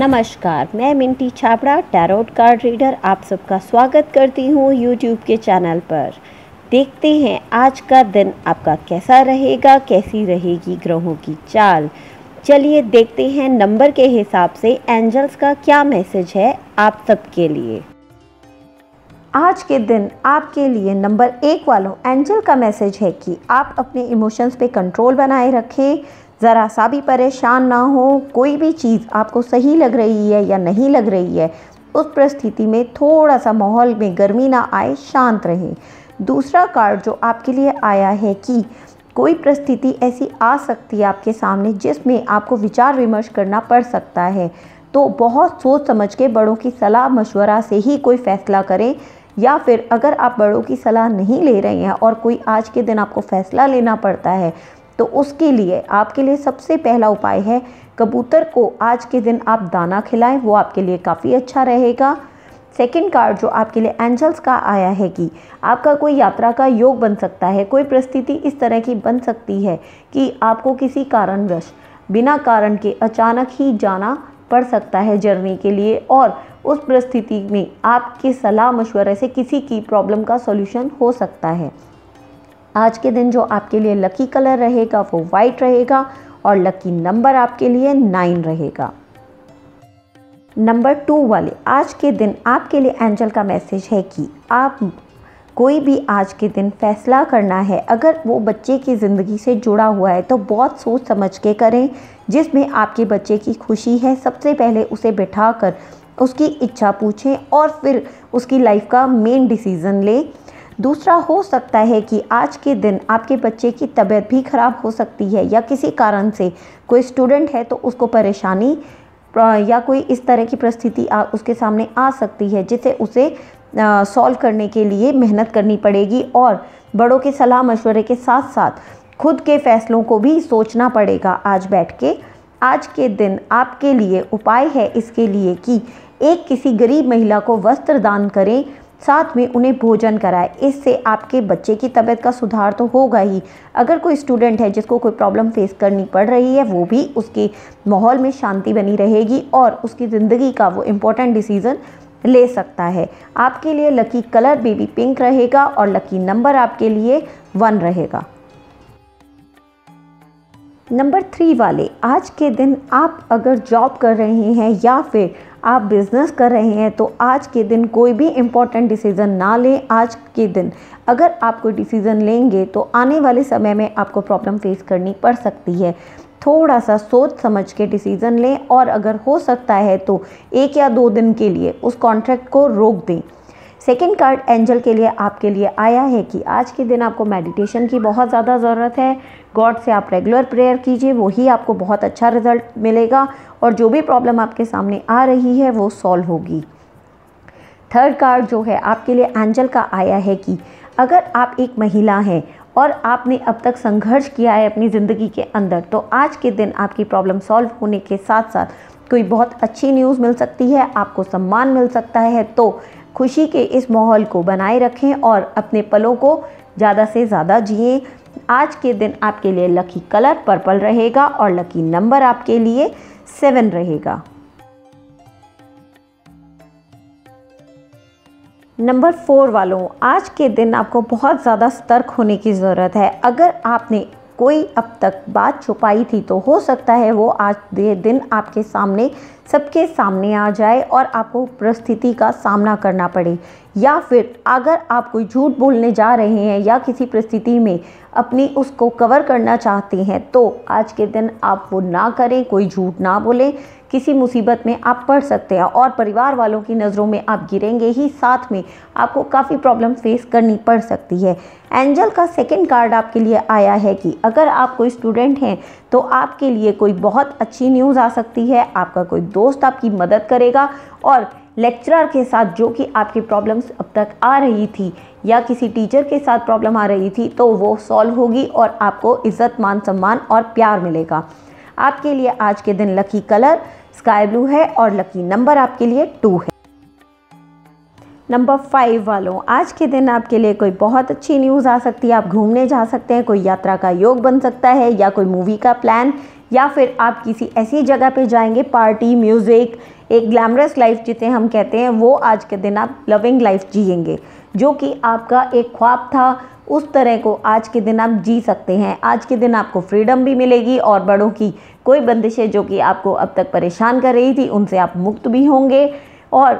नमस्कार, मैं Minty Chhabra tarot card reader आप सबका स्वागत करती हूँ यूट्यूब के चैनल पर। देखते हैं आज का दिन आपका कैसा रहेगा, कैसी रहेगी ग्रहों की चाल। चलिए देखते हैं नंबर के हिसाब से एंजल्स का क्या मैसेज है आप सबके लिए। आज के दिन आपके लिए नंबर एक वालों एंजल का मैसेज है कि आप अपने इमोशंस पे कंट्रोल बनाए रखें ज़रा सा भी परेशान ना हो, कोई भी चीज़ आपको सही लग रही है या नहीं लग रही है, उस परिस्थिति में थोड़ा सा माहौल में गर्मी ना आए, शांत रहे। दूसरा कार्ड जो आपके लिए आया है कि कोई परिस्थिति ऐसी आ सकती है आपके सामने जिसमें आपको विचार विमर्श करना पड़ सकता है तो बहुत सोच समझ के बड़ों की सलाह मशवरा से ही कोई फ़ैसला करें। या फिर अगर आप बड़ों की सलाह नहीं ले रहे हैं और कोई आज के दिन आपको फ़ैसला लेना पड़ता है तो उसके लिए आपके लिए सबसे पहला उपाय है, कबूतर को आज के दिन आप दाना खिलाएँ, वो आपके लिए काफ़ी अच्छा रहेगा। सेकंड कार्ड जो आपके लिए एंजल्स का आया है कि आपका कोई यात्रा का योग बन सकता है, कोई परिस्थिति इस तरह की बन सकती है कि आपको किसी कारणवश, बिना कारण के अचानक ही जाना पड़ सकता है जर्नी के लिए और उस परिस्थिति में आपके सलाह मशवरे से किसी की प्रॉब्लम का सॉल्यूशन हो सकता है। आज के दिन जो आपके लिए लकी कलर रहेगा वो वाइट रहेगा और लकी नंबर आपके लिए नाइन रहेगा। नंबर टू वाले, आज के दिन आपके लिए एंजल का मैसेज है कि आप कोई भी आज के दिन फैसला करना है, अगर वो बच्चे की ज़िंदगी से जुड़ा हुआ है तो बहुत सोच समझ के करें, जिसमें आपके बच्चे की खुशी है, सबसे पहले उसे बिठा कर उसकी इच्छा पूछें और फिर उसकी लाइफ का मेन डिसीज़न लें। दूसरा, हो सकता है कि आज के दिन आपके बच्चे की तबीयत भी ख़राब हो सकती है या किसी कारण से कोई स्टूडेंट है तो उसको परेशानी या कोई इस तरह की परिस्थिति उसके सामने आ सकती है, जिसे उसे सॉल्व करने के लिए मेहनत करनी पड़ेगी और बड़ों के सलाह मशवरे के साथ साथ खुद के फैसलों को भी सोचना पड़ेगा। आज बैठ के, आज के दिन आपके लिए उपाय है इसके लिए कि एक किसी गरीब महिला को वस्त्र दान करें साथ में उन्हें भोजन कराएँ। इससे आपके बच्चे की तबीयत का सुधार तो होगा ही। अगर कोई स्टूडेंट है जिसको कोई प्रॉब्लम फेस करनी पड़ रही है, वो भी उसके माहौल में शांति बनी रहेगी और उसकी ज़िंदगी का वो इम्पोर्टेंट डिसीज़न ले सकता है। आपके लिए लकी कलर बेबी पिंक रहेगा और लकी नंबर आपके लिए वन रहेगा। नंबर थ्री वाले, आज के दिन आप अगर जॉब कर रहे हैं या फिर आप बिज़नेस कर रहे हैं तो आज के दिन कोई भी इम्पोर्टेंट डिसीज़न ना लें, आज के दिन। अगर आप कोई डिसीज़न लेंगे तो आने वाले समय में आपको प्रॉब्लम फेस करनी पड़ सकती है। थोड़ा सा सोच समझ के डिसीज़न लें, और अगर हो सकता है तो एक या दो दिन के लिए उस कॉन्ट्रैक्ट को रोक दें। सेकेंड कार्ड एंजल के लिए आपके लिए आया है कि आज के दिन आपको मेडिटेशन की बहुत ज़्यादा ज़रूरत है। गॉड से आप रेगुलर प्रेयर कीजिए वही आपको बहुत अच्छा रिज़ल्ट मिलेगा और जो भी प्रॉब्लम आपके सामने आ रही है, वो सॉल्व होगी। थर्ड कार्ड जो है, आपके लिए एंजल का आया है कि अगर आप एक महिला हैं और आपने अब तक संघर्ष किया है अपनी ज़िंदगी के अंदर तो आज के दिन आपकी प्रॉब्लम सॉल्व होने के साथ साथ कोई बहुत अच्छी न्यूज़ मिल सकती है, आपको सम्मान मिल सकता है। तो खुशी के इस माहौल को बनाए रखें और अपने पलों को ज़्यादा से ज़्यादा जिए। आज के दिन आपके लिए लकी कलर पर्पल रहेगा और लकी नंबर आपके लिए सेवन रहेगा। नंबर फोर वालों, आज के दिन आपको बहुत ज़्यादा सतर्क होने की ज़रूरत है। अगर आपने कोई अब तक बात छुपाई थी तो हो सकता है वो आज दिन आपके सामने, सबके सामने आ जाए और आपको परिस्थिति का सामना करना पड़े। या फिर अगर आप कोई झूठ बोलने जा रहे हैं या किसी परिस्थिति में अपनी उसको कवर करना चाहते हैं तो आज के दिन आप वो ना करें, कोई झूठ ना बोलें। किसी मुसीबत में आप पड़ सकते हैं और परिवार वालों की नज़रों में आप गिरेंगे ही, साथ में आपको काफ़ी प्रॉब्लम फेस करनी पड़ सकती है। एंजल का सेकंड कार्ड आपके लिए आया है कि अगर आप कोई स्टूडेंट हैं तो आपके लिए कोई बहुत अच्छी न्यूज़ आ सकती है, आपका कोई दोस्त आपकी मदद करेगा और लेक्चरर के साथ जो कि आपकी प्रॉब्लम्स अब तक आ रही थी या किसी टीचर के साथ प्रॉब्लम आ रही थी तो वो सॉल्व होगी और आपको इज़्ज़त मान सम्मान और प्यार मिलेगा। आपके लिए आज के दिन लकी कलर स्काई ब्लू है और लकी नंबर आपके लिए टू है। नंबर फाइव वालों, आज के दिन आपके लिए कोई बहुत अच्छी न्यूज़ आ सकती है। आप घूमने जा सकते हैं, कोई यात्रा का योग बन सकता है या कोई मूवी का प्लान, या फिर आप किसी ऐसी जगह पे जाएँगे, पार्टी, म्यूज़िक, एक ग्लैमरस लाइफ जिसे हम कहते हैं, वो आज के दिन आप लविंग लाइफ जिएँगे, जो कि आपका एक ख्वाब था। उस तरह को आज के दिन आप जी सकते हैं। आज के दिन आपको फ्रीडम भी मिलेगी और बड़ों की कोई बंदिशें जो कि आपको अब तक परेशान कर रही थी, उनसे आप मुक्त भी होंगे। और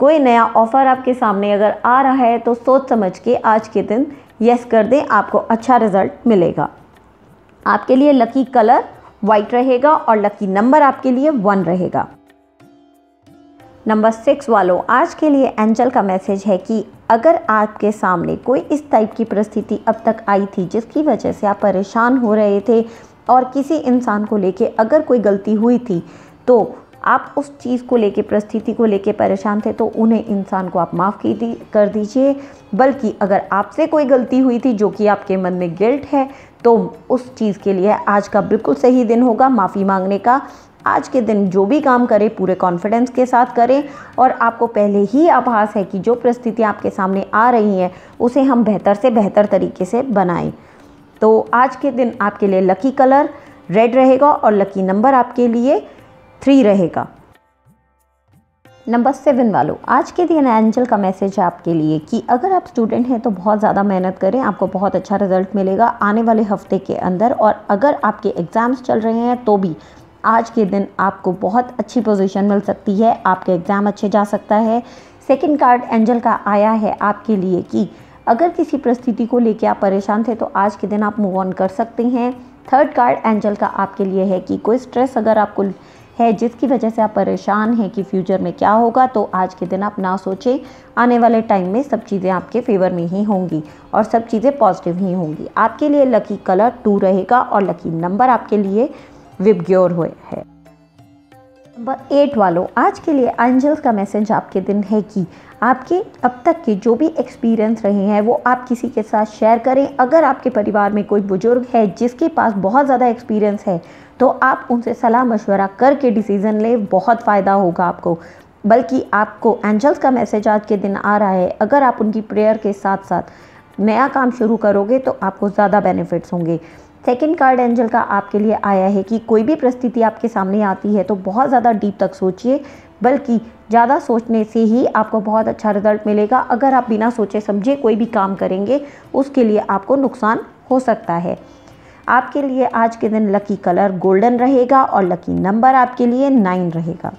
कोई नया ऑफ़र आपके सामने अगर आ रहा है तो सोच समझ के आज के दिन यस कर दें, आपको अच्छा रिज़ल्ट मिलेगा। आपके लिए लकी कलर वाइट रहेगा और लकी नंबर आपके लिए वन रहेगा। नंबर सिक्स वालों, आज के लिए एंजल का मैसेज है कि अगर आपके सामने कोई इस टाइप की परिस्थिति अब तक आई थी जिसकी वजह से आप परेशान हो रहे थे और किसी इंसान को लेके अगर कोई गलती हुई थी तो आप उस चीज़ को लेके, परिस्थिति को लेके परेशान थे तो उन्हें इंसान को आप माफ़ की दी, कर दीजिए। बल्कि अगर आपसे कोई गलती हुई थी जो कि आपके मन में गिल्ट है तो उस चीज़ के लिए आज का बिल्कुल सही दिन होगा, माफ़ी मांगने का। आज के दिन जो भी काम करें, पूरे कॉन्फिडेंस के साथ करें और आपको पहले ही आभास है कि जो परिस्थितियाँ आपके सामने आ रही हैं, उसे हम बेहतर से बेहतर तरीके से बनाएँ। तो आज के दिन आपके लिए लकी कलर रेड रहेगा और लकी नंबर आपके लिए थ्री रहेगा। नंबर सेवन वालों, आज के दिन एंजल का मैसेज है आपके लिए कि अगर आप स्टूडेंट हैं तो बहुत ज़्यादा मेहनत करें, आपको बहुत अच्छा रिज़ल्ट मिलेगा आने वाले हफ़्ते के अंदर और अगर आपके एग्ज़ाम्स चल रहे हैं तो भी। आज के दिन आपको बहुत अच्छी पोजीशन मिल सकती है, आपके एग्ज़ाम अच्छे जा सकता है। सेकंड कार्ड एंजल का आया है आपके लिए कि अगर किसी परिस्थिति को लेकर आप परेशान थे तो आज के दिन आप मूव ऑन कर सकते हैं। थर्ड कार्ड एंजल का आपके लिए है कि कोई स्ट्रेस अगर आपको है जिसकी वजह से आप परेशान हैं कि फ्यूचर में क्या होगा तो आज के दिन आप ना सोचें। आने वाले टाइम में सब चीज़ें आपके फेवर में ही होंगी और सब चीज़ें पॉजिटिव ही होंगी। आपके लिए लकी कलर टू रहेगा और लकी नंबर आपके लिए विबग्योर हुए है। नंबर एट वालों, आज के लिए एंजल्स का मैसेज आपके दिन है कि आपके अब तक के जो भी एक्सपीरियंस रहे हैं, वो आप किसी के साथ शेयर करें। अगर आपके परिवार में कोई बुज़ुर्ग है जिसके पास बहुत ज़्यादा एक्सपीरियंस है तो आप उनसे सलाह मशवरा करके डिसीज़न लें। बहुत फ़ायदा होगा आपको। बल्कि आपको एंजल्स का मैसेज आज के दिन आ रहा है। अगर आप उनकी प्रेयर के साथ साथ नया काम शुरू करोगे तो आपको ज़्यादा बेनिफिट्स होंगे। सेकेंड कार्ड एंजल का आपके लिए आया है कि कोई भी परिस्थिति आपके सामने आती है तो बहुत ज़्यादा डीप तक सोचिए, बल्कि ज़्यादा सोचने से ही आपको बहुत अच्छा रिज़ल्ट मिलेगा। अगर आप बिना सोचे समझे कोई भी काम करेंगे, उसके लिए आपको नुकसान हो सकता है। आपके लिए आज के दिन लकी कलर गोल्डन रहेगा और लकी नंबर आपके लिए नाइन रहेगा।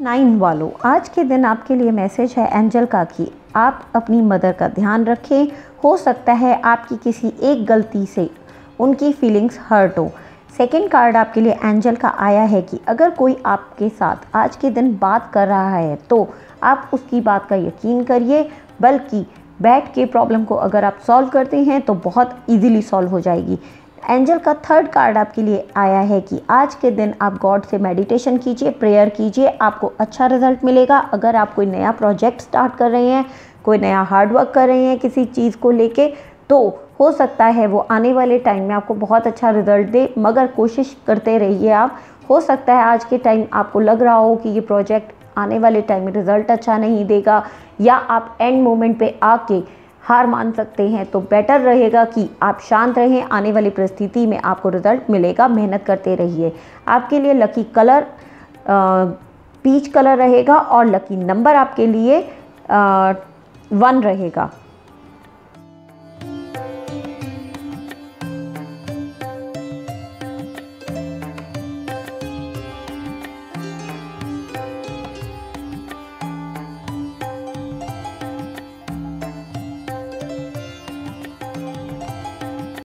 नाइन वालों, आज के दिन आपके लिए मैसेज है एंजल का कि आप अपनी मदर का ध्यान रखें हो सकता है आपकी किसी एक गलती से उनकी फीलिंग्स हर्ट हो। सेकेंड कार्ड आपके लिए एंजल का आया है कि अगर कोई आपके साथ आज के दिन बात कर रहा है तो आप उसकी बात का यकीन करिए, बल्कि बैठ के प्रॉब्लम को अगर आप सॉल्व करते हैं तो बहुत इजीली सॉल्व हो जाएगी। एंजल का थर्ड कार्ड आपके लिए आया है कि आज के दिन आप गॉड से मेडिटेशन कीजिए, प्रेयर कीजिए, आपको अच्छा रिज़ल्ट मिलेगा। अगर आप कोई नया प्रोजेक्ट स्टार्ट कर रहे हैं, कोई नया हार्ड वर्क कर रहे हैं किसी चीज़ को लेके तो हो सकता है वो आने वाले टाइम में आपको बहुत अच्छा रिज़ल्ट दे, मगर कोशिश करते रहिए आप। हो सकता है आज के टाइम आपको लग रहा हो कि ये प्रोजेक्ट आने वाले टाइम में रिज़ल्ट अच्छा नहीं देगा, या आप एंड मोमेंट पे आके हार मान सकते हैं। तो बेटर रहेगा कि आप शांत रहें आने वाली परिस्थिति में आपको रिज़ल्ट मिलेगा। मेहनत करते रहिए। आपके लिए लकी कलर पीच कलर रहेगा और लकी नंबर आपके लिए आ, वन रहेगा।